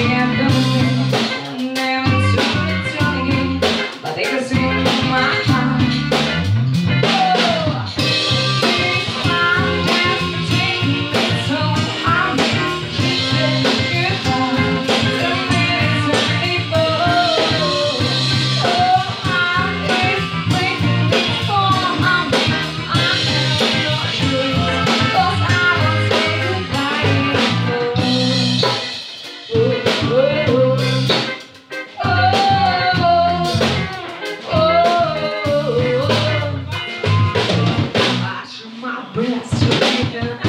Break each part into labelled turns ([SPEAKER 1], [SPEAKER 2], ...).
[SPEAKER 1] abandoned students to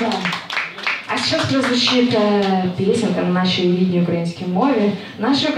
[SPEAKER 1] Да. А сейчас прозвучит э, песенка на нашей виде украинской мове. Нашу